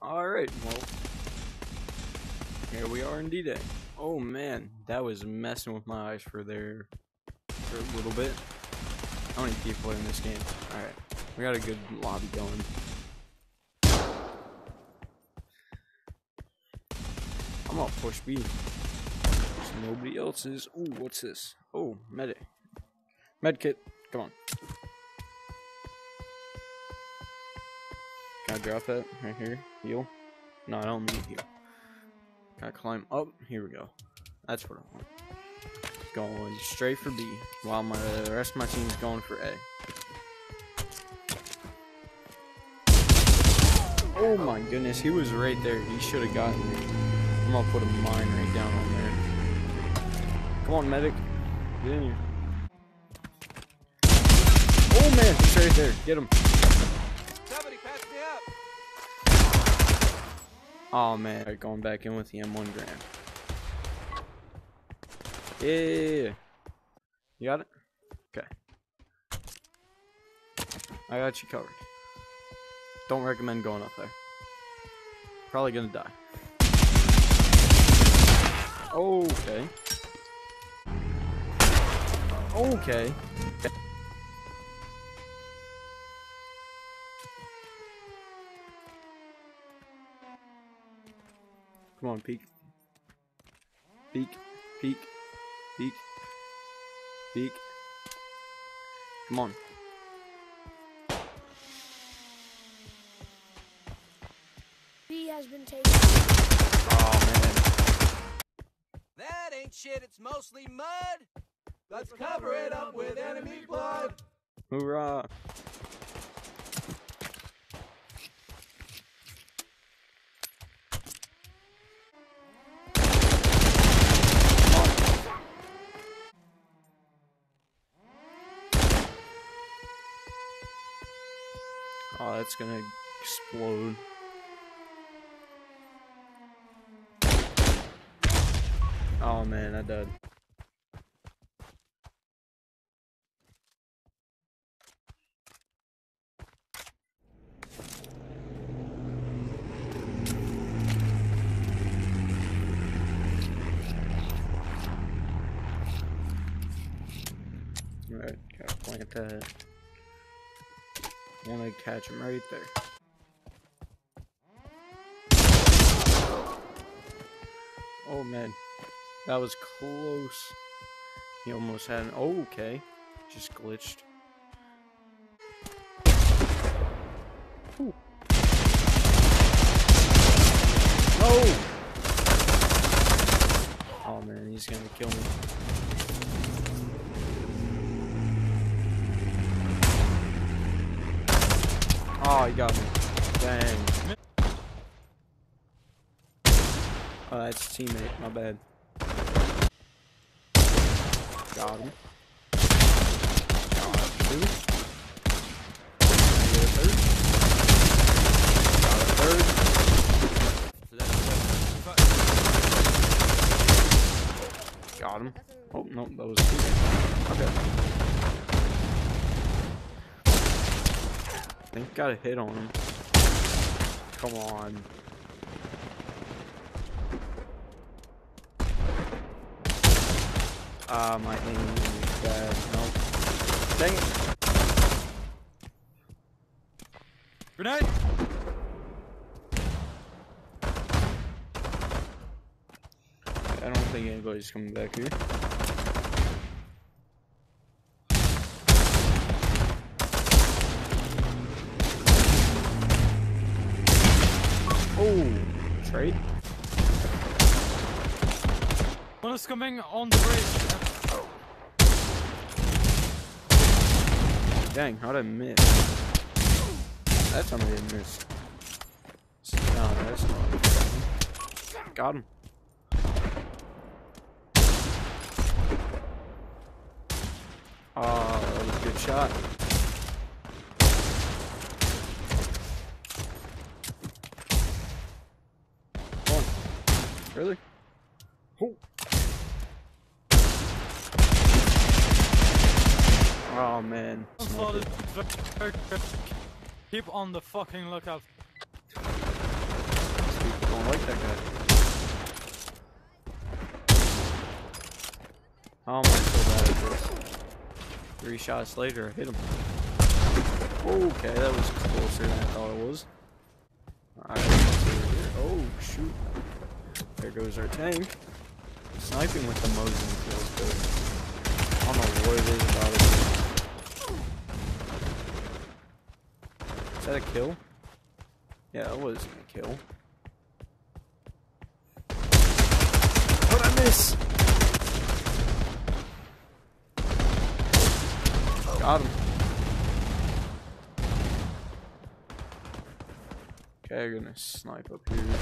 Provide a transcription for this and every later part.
Alright, well. Here we are in D-Day. Oh man, that was messing with my eyes for there for a little bit. How many people are in this game? Alright, we got a good lobby going. I'm gonna push B. There's nobody else's. Ooh, what's this? Oh, medic. Medkit, come on. Can I drop that right here? Heal? No, I don't need heal. Gotta climb up. Here we go. That's what I want. Going straight for B, while my the rest of my team's going for A. Oh my goodness, he was right there. He should have gotten me. I'm gonna put a mine right down on there. Come on, medic. Get in here. Oh man, he's right there. Get him. Somebody patch me up. Oh man, going back in with the M1 Garand. Yeah, you got it. Okay, I got you covered. Don't recommend going up there. Probably gonna die. Okay. Okay. Come on, peek. Peek, peek, peek, peek. Come on. B has been taken. Oh man. That ain't shit, it's mostly mud. Let's cover it up with enemy blood. Hoorah. Oh, that's gonna explode. Oh man, I died. Alright, gotta plant that. Wanna catch him right there. Oh man, that was close. He almost had an. Oh, okay. Just glitched. Ooh. No! Oh man, he's gonna kill me. Oh, he got me. Dang. Oh, that's teammate. My bad. Got him. Got two. A. Got a him. Oh, no, that was two. Okay. I think got a hit on him. Come on. Ah, my aim is bad. Nope. Dang it. Grenade! I don't think anybody's coming back here. Trade. One is coming on the bridge. Dang, how'd I miss? That time I didn't miss. No, that's not. Got him. Oh, that was a good shot. Come on. Really? Oh. Oh man. Keep on the fucking lookout. Don't like that guy. Oh, How am I so bad at this? Three shots later, I hit him. Okay, that was closer than I thought it was. Alright, let's see over here. Oh, shoot. There goes our tank. Sniping with the Mosin feels good. I don't know what it is about it. Is that a kill? Yeah, that wasn't a kill. How'd I miss? Got him. Okay, I'm gonna snipe up here.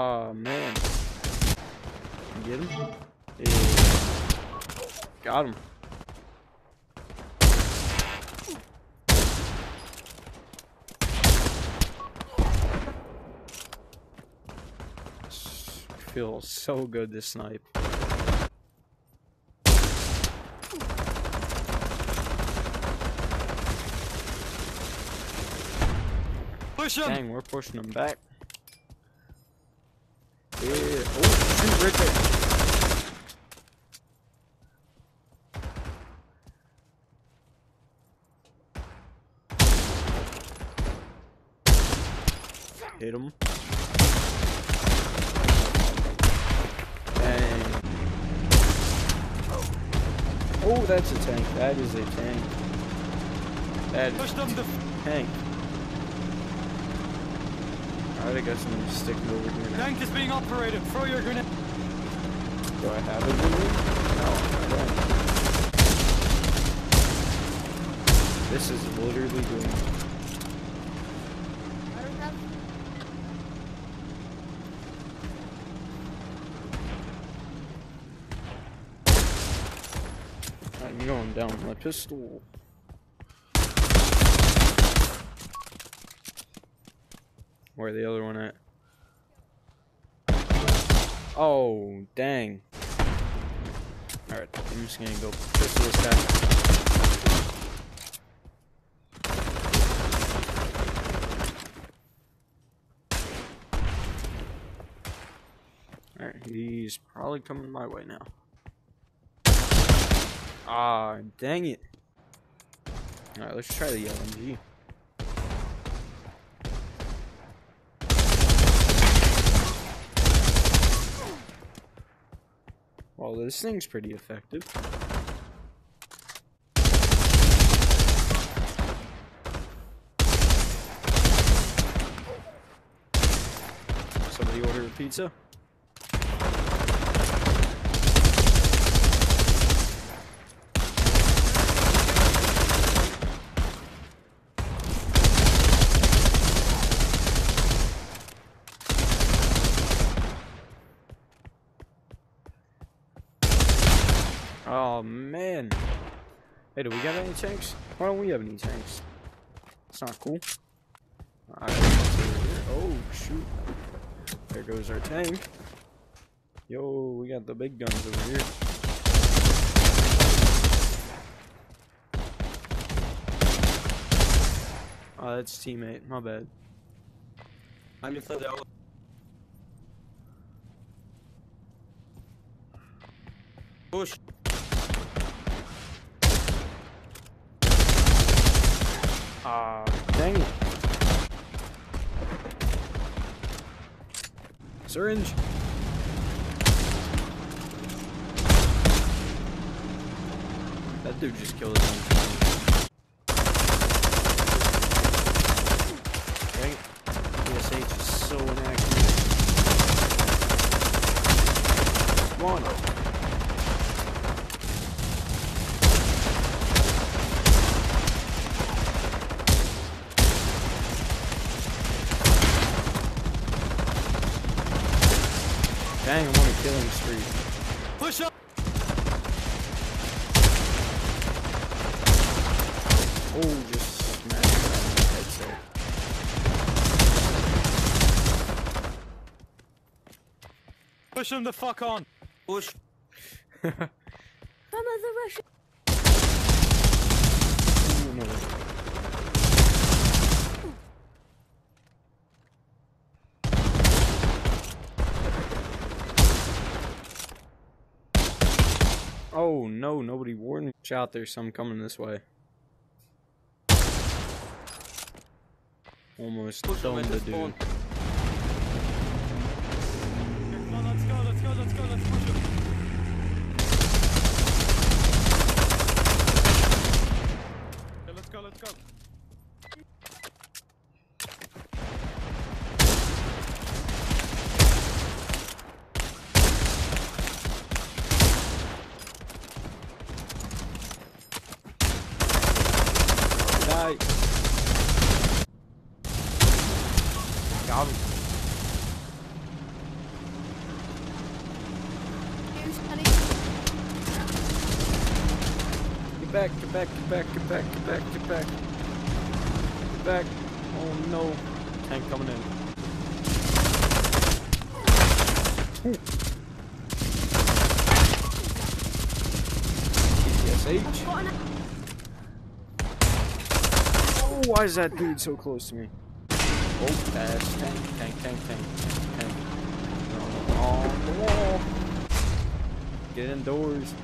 Oh man. Get him? Yeah. Got him. Feels so good to snipe. Push him! Dang, we're pushing them back. Yeah. Oh, shoot, right there. Hit him. Dang. Oh, that's a tank. That is a tank. That is to. tank. Alright, I guess I'm gonna stick it over here now. Tank is being operated. Throw your grenade. Do I have a grenade? No, I. This is literally doing. I don't have. I'm going down with my pistol. Where the other one at? Oh, dang. Alright, I'm just gonna go pistol this guy. Alright, he's probably coming my way now. Ah, dang it. Alright, let's try the LMG. Well, this thing's pretty effective. Somebody order a pizza? Oh man. Hey, do we got any tanks? Why don't we have any tanks? It's not cool. Here. Oh shoot. There goes our tank. Yo, we got the big guns over here. Oh, that's teammate. My bad. I'm in Philadelphia. Push. Ah, dang it. Syringe. That dude just killed his own. Dang it. PPSh is so inaccurate. Come on. Dang, I'm on a killing streak. Push up! Oh, just smashed that headset. Push him the fuck on. Push. Some of the Russian. Oh, no. Oh nobody warned me. Watch out, there's some coming this way. Almost Push him the the dude. spawn. No, let's go, let's go, let's go, let's push him. Okay, let's go, let's go. Die. Got him. Get back, get back, get back, get back, get back, get back. Get back. Oh no. Tank coming in. TSH. Oh, why is that dude so close to me? Oh, pass. Tank, tank, tank, tank, tank. On the wall. Get indoors.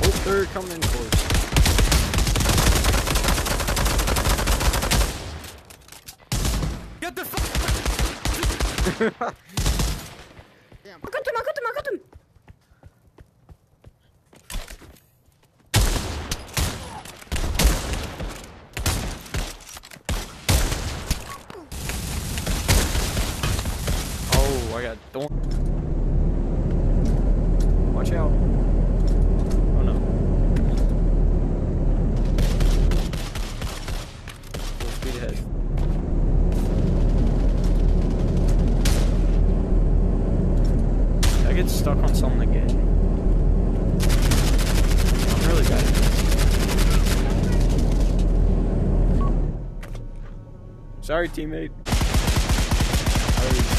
Oh, they're coming in close. Get the fuck. I got him, I got him, I got him. Oh, I got thorn. Watch out. Oh no. Full speed ahead. I get stuck on something again. I'm really bad at this. Sorry, teammate. I-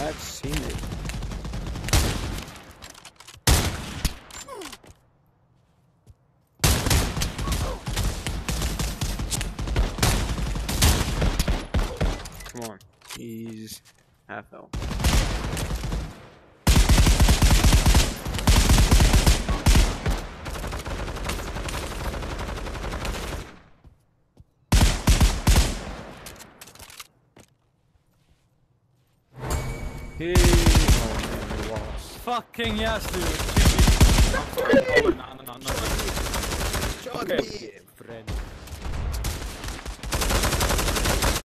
I've seen it. Come on. He's half health. Hey. Oh man, we lost. Fucking yes, dude. Oh, no, no, no, no. Okay, friend.